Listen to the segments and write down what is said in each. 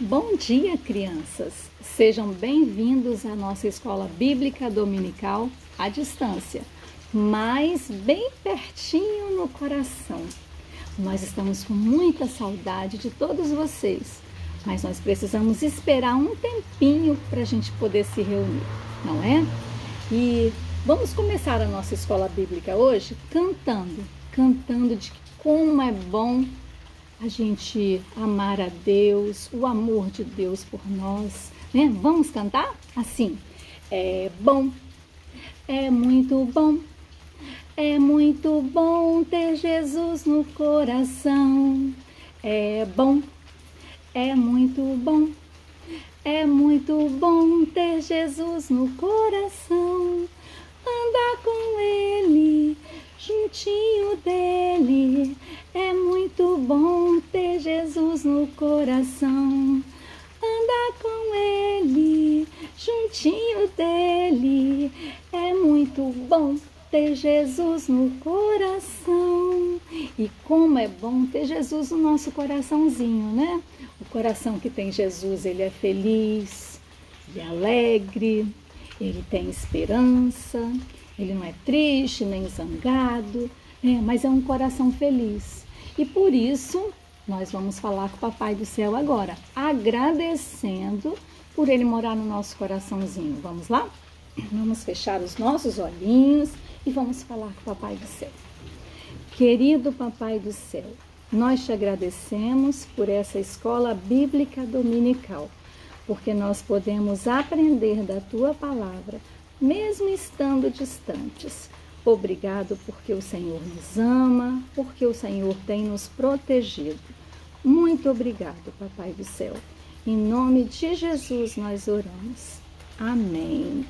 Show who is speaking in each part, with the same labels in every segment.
Speaker 1: Bom dia, crianças! Sejam bem-vindos à nossa escola bíblica dominical à distância, mas bem pertinho no coração. Nós estamos com muita saudade de todos vocês, mas nós precisamos esperar um tempinho para a gente poder se reunir, não é? E vamos começar a nossa escola bíblica hoje cantando, cantando de como é bom a gente amar a Deus, o amor de Deus por nós, né? Vamos cantar assim? É bom, é muito bom, é muito bom ter Jesus no coração. É bom, é muito bom, é muito bom ter Jesus no coração. Coração. Andar com Ele, juntinho dele. É muito bom ter Jesus no coração. E como é bom ter Jesus no nosso coraçãozinho, né? O coração que tem Jesus, ele é feliz, ele é alegre, ele tem esperança, ele não é triste nem zangado, é, mas é um coração feliz. E por isso, nós vamos falar com o Papai do Céu agora, agradecendo por ele morar no nosso coraçãozinho. Vamos lá? Vamos fechar os nossos olhinhos e vamos falar com o Papai do Céu. Querido Papai do Céu, nós te agradecemos por essa escola bíblica dominical, porque nós podemos aprender da tua palavra, mesmo estando distantes Obrigado porque o Senhor nos ama, porque o Senhor tem nos protegido. Muito obrigado, Papai do céu. Em nome de Jesus nós oramos. Amém.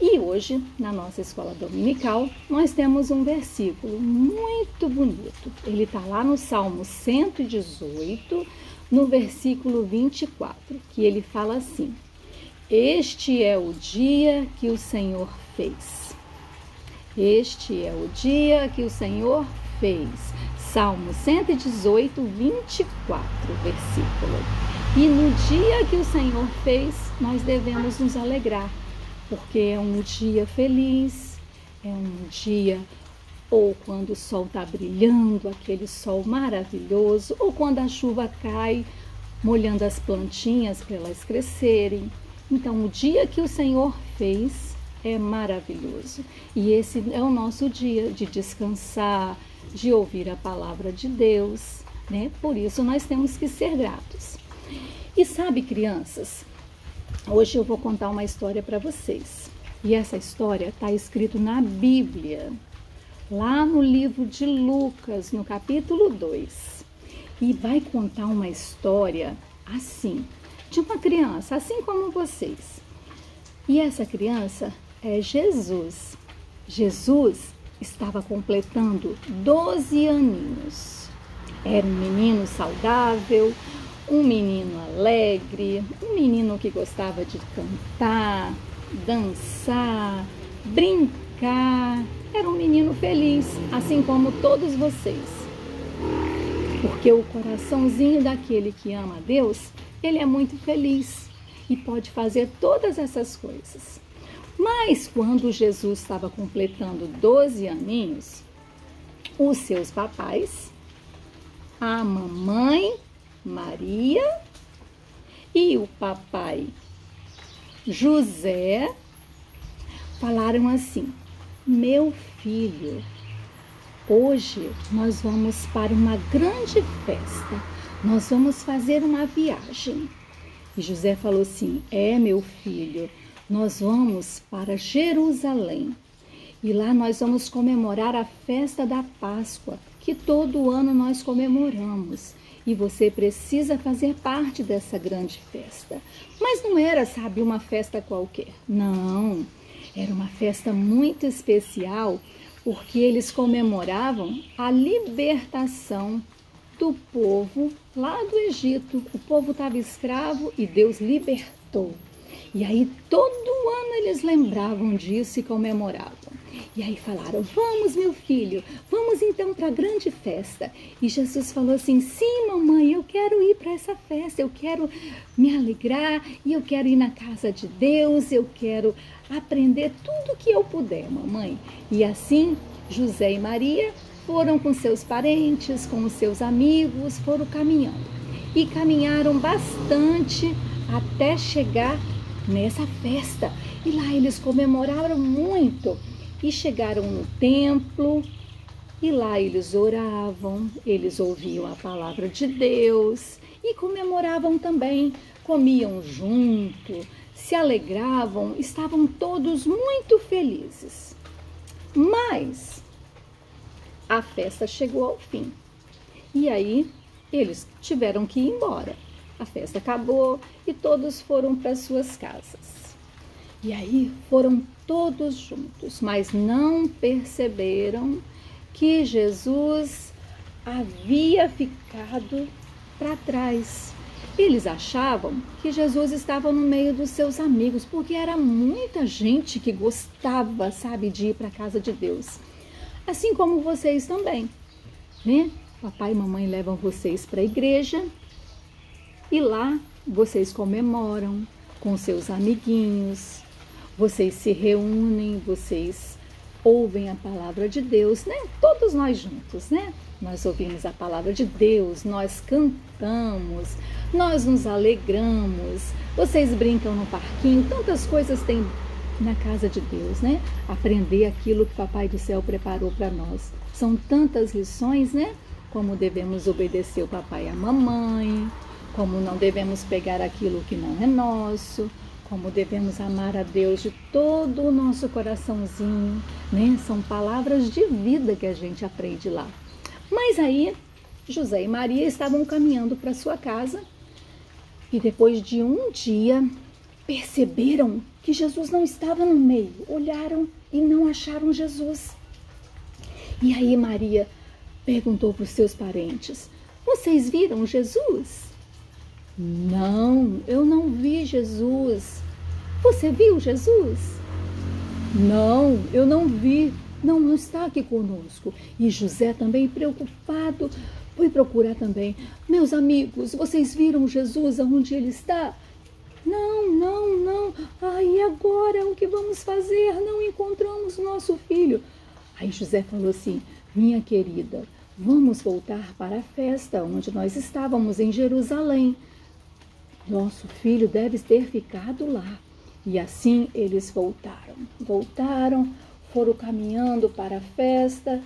Speaker 1: E hoje, na nossa escola dominical, nós temos um versículo muito bonito. Ele está lá no Salmo 118, no versículo 24, que ele fala assim: Este é o dia que o Senhor fez este é o dia que o Senhor fez. Salmo 118, 24, versículo. E no dia que o Senhor fez, nós devemos nos alegrar, porque é um dia feliz, é um dia ou quando o sol está brilhando, aquele sol maravilhoso, ou quando a chuva cai, molhando as plantinhas para elas crescerem. Então, o dia que o Senhor fez, é maravilhoso. E esse é o nosso dia de descansar, de ouvir a palavra de Deus, né? Por isso nós temos que ser gratos. E sabe, crianças, hoje eu vou contar uma história para vocês. E essa história está escrito na Bíblia, lá no livro de Lucas, no capítulo 2. E vai contar uma história assim, de uma criança, assim como vocês. E essa criança é Jesus. Jesus estava completando 12 aninhos. Era um menino saudável, um menino alegre, um menino que gostava de cantar, dançar, brincar. Era um menino feliz, assim como todos vocês. Porque o coraçãozinho daquele que ama a Deus, ele é muito feliz e pode fazer todas essas coisas. Mas quando Jesus estava completando 12 aninhos, os seus papais, a mamãe Maria e o papai José falaram assim: Meu filho, hoje nós vamos para uma grande festa, nós vamos fazer uma viagem. E José falou assim: É, meu filho nós vamos para Jerusalém e lá nós vamos comemorar a festa da Páscoa, que todo ano nós comemoramos. E você precisa fazer parte dessa grande festa. Mas não era, sabe, uma festa qualquer. Não, era uma festa muito especial porque eles comemoravam a libertação do povo lá do Egito. O povo estava escravo e Deus libertou. E aí todo ano eles lembravam disso e comemoravam. E aí falaram: Vamos, meu filho, vamos então para a grande festa. E Jesus falou assim: Sim, mamãe, eu quero ir para essa festa, eu quero me alegrar e eu quero ir na casa de Deus, eu quero aprender tudo que eu puder, mamãe. E assim, José e Maria foram com seus parentes, com os seus amigos, foram caminhando. E caminharam bastante até chegar nessa festa. E lá eles comemoraram muito e chegaram no templo. E lá eles oravam, eles ouviam a palavra de Deus e comemoravam também, comiam junto, se alegravam, estavam todos muito felizes. Mas a festa chegou ao fim. E aí eles tiveram que ir embora. A festa acabou e todos foram para suas casas. E aí foram todos juntos, mas não perceberam que Jesus havia ficado para trás. Eles achavam que Jesus estava no meio dos seus amigos, porque era muita gente que gostava, sabe, de ir para a casa de Deus. Assim como vocês também, né? Papai e mamãe levam vocês para a igreja e lá vocês comemoram com seus amiguinhos, vocês se reúnem, vocês ouvem a palavra de Deus, né? Todos nós juntos, né? Nós ouvimos a palavra de Deus, nós cantamos, nós nos alegramos, vocês brincam no parquinho, tantas coisas tem na casa de Deus, né? Aprender aquilo que o Papai do Céu preparou para nós. São tantas lições, né? Como devemos obedecer o papai e a mamãe, como não devemos pegar aquilo que não é nosso, como devemos amar a Deus de todo o nosso coraçãozinho, né? São palavras de vida que a gente aprende lá. Mas aí, José e Maria estavam caminhando para sua casa e depois de um dia perceberam que Jesus não estava no meio, olharam e não acharam Jesus. E aí Maria perguntou para os seus parentes: Vocês viram Jesus? Não, eu não vi Jesus. Você viu Jesus? Não, eu não vi. Não, não está aqui conosco. E José também preocupado foi procurar também. Meus amigos, vocês viram Jesus aonde ele está? Não, não, não. Ai, agora o que vamos fazer? Não encontramos nosso filho. Aí José falou assim: Minha querida, vamos voltar para a festa onde nós estávamos em Jerusalém. Nosso filho deve ter ficado lá. E assim eles voltaram. Voltaram, foram caminhando para a festa,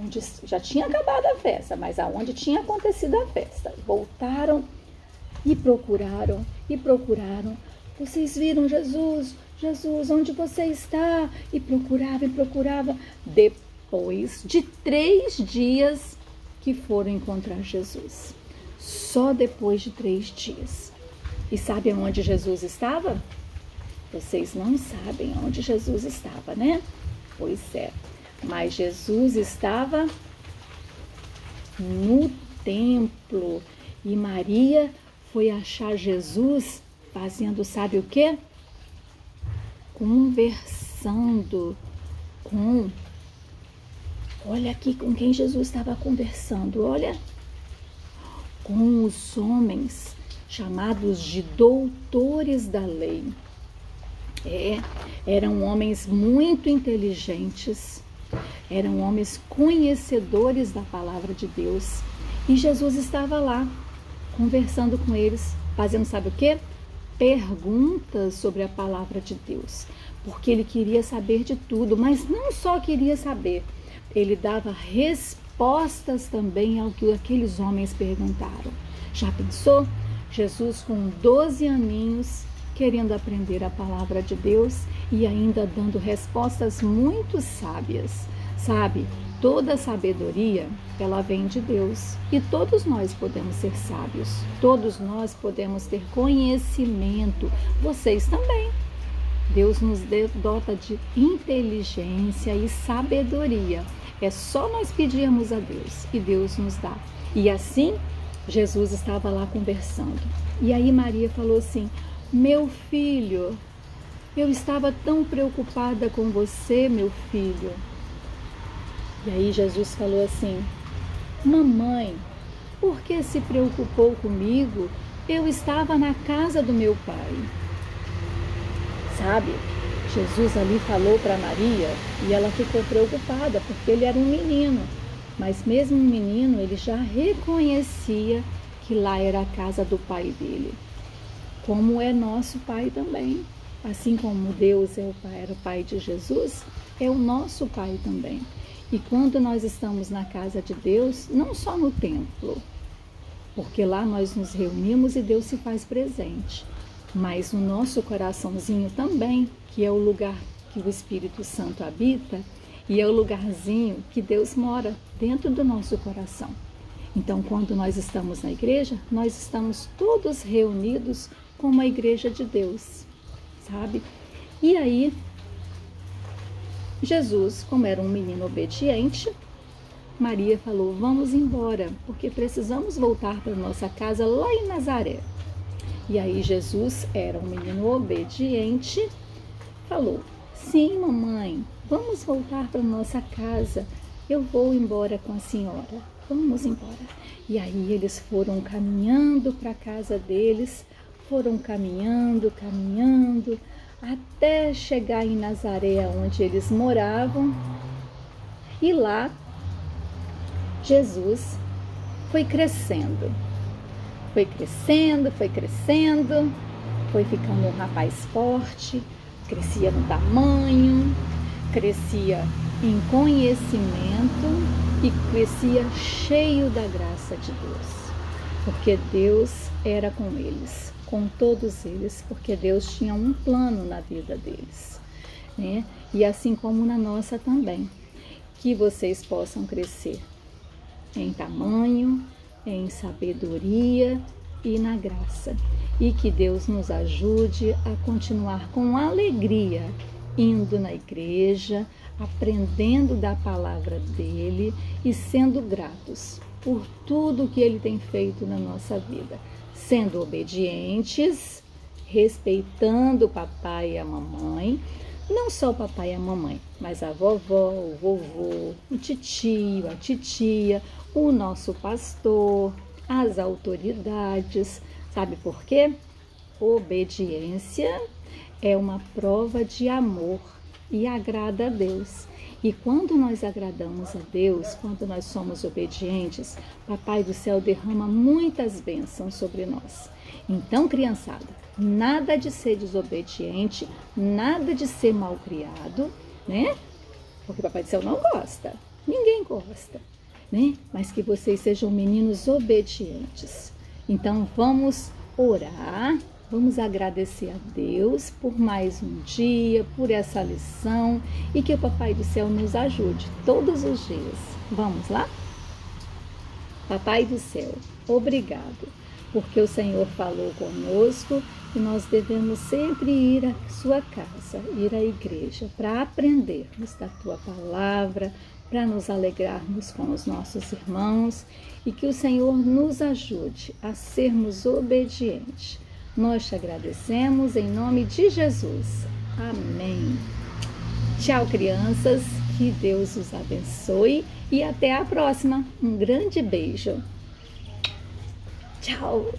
Speaker 1: onde já tinha acabado a festa, mas aonde tinha acontecido a festa. Voltaram e procuraram e procuraram. Vocês viram Jesus? Jesus, onde você está? E procurava e procurava. Depois de três dias que foram encontrar Jesus só depois de três dias. E sabe onde Jesus estava? Vocês não sabem onde Jesus estava, né? Pois é. Mas Jesus estava no templo e Maria foi achar Jesus fazendo, sabe o que? Conversando com. Olha aqui com quem Jesus estava conversando, olha com os homens chamados de doutores da lei. É, eram homens muito inteligentes, eram homens conhecedores da palavra de Deus. E Jesus estava lá, conversando com eles, fazendo sabe o que? Perguntas sobre a palavra de Deus. Porque ele queria saber de tudo, mas não só queria saber, ele dava respostas respostas também ao que aqueles homens perguntaram. Já pensou? Jesus com 12 aninhos querendo aprender a palavra de Deus e ainda dando respostas muito sábias. Sabe, toda sabedoria, ela vem de Deus e todos nós podemos ser sábios. Todos nós podemos ter conhecimento. Vocês também. Deus nos dota de inteligência e sabedoria é só nós pedirmos a Deus e Deus nos dá. E assim, Jesus estava lá conversando. E aí Maria falou assim: Meu filho, eu estava tão preocupada com você, meu filho. E aí Jesus falou assim: Mamãe, Por que se preocupou comigo? Eu estava na casa do meu pai. Sabe, Jesus ali falou para Maria e ela ficou preocupada porque ele era um menino. Mas mesmo um menino, ele já reconhecia que lá era a casa do pai dele. Como é nosso pai também. Assim como Deus é o pai, era o pai de Jesus, é o nosso pai também. E quando nós estamos na casa de Deus, não só no templo, porque lá nós nos reunimos e Deus se faz presente, mas no nosso coraçãozinho também, que é o lugar que o Espírito Santo habita e é o lugarzinho que Deus mora dentro do nosso coração. Então, quando nós estamos na igreja, nós estamos todos reunidos como a igreja de Deus, sabe? E aí, Jesus, como era um menino obediente, Maria falou: Vamos embora, porque precisamos voltar para nossa casa lá em Nazaré. E aí, Jesus era um menino obediente, falou: Sim, mamãe, vamos voltar para nossa casa. Eu vou embora com a senhora. Vamos embora. E aí eles foram caminhando para a casa deles, foram caminhando, caminhando, até chegar em Nazaré, onde eles moravam. E lá Jesus foi crescendo. Foi crescendo, foi crescendo, foi ficando um rapaz forte, crescia no tamanho, crescia em conhecimento e crescia cheio da graça de Deus. Porque Deus era com eles, com todos eles, porque Deus tinha um plano na vida deles. Né? E assim como na nossa também. Que vocês possam crescer em tamanho, em sabedoria e na graça. E que Deus nos ajude a continuar com alegria indo na igreja, aprendendo da palavra dele e sendo gratos por tudo que ele tem feito na nossa vida, sendo obedientes, respeitando o papai e a mamãe, não só o papai e a mamãe, mas a vovó, o vovô, o titio, a titia, o nosso pastor, as autoridades. Sabe por quê? Obediência é uma prova de amor e agrada a Deus. E quando nós agradamos a Deus, quando nós somos obedientes, Papai do céu derrama muitas bênçãos sobre nós. Então, criançada, nada de ser desobediente, nada de ser mal criado, né? Porque Papai do céu não gosta. Ninguém gosta, né? Mas que vocês sejam meninos obedientes. Então, vamos orar Vamos agradecer a Deus por mais um dia, por essa lição e que o Papai do Céu nos ajude todos os dias. Vamos lá? Papai do Céu, obrigado, porque o Senhor falou conosco e nós devemos sempre ir à sua casa, ir à igreja, para aprendermos da tua palavra, para nos alegrarmos com os nossos irmãos e que o Senhor nos ajude a sermos obedientes nós te agradecemos em nome de Jesus. Amém. Tchau, crianças. Que Deus os abençoe e até a próxima. Um grande beijo. Tchau.